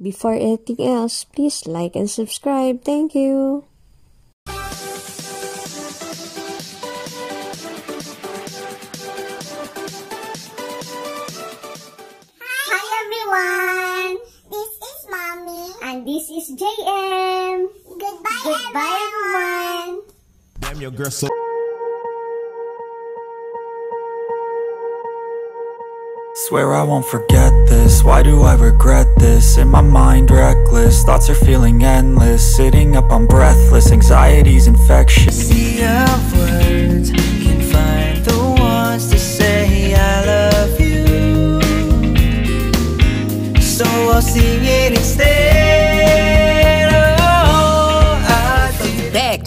Before anything else, please like and subscribe. Thank you. Hi everyone! This is Mommy. And this is JM. Goodbye, Goodbye everyone. Damn your girl so Swear I won't forget this, why do I regret this? In my mind reckless, thoughts are feeling endless. Sitting up, I'm breathless, anxiety's infectious. The of words, can find the ones to say I love you. So I'll sing it instead. Oh, I think Back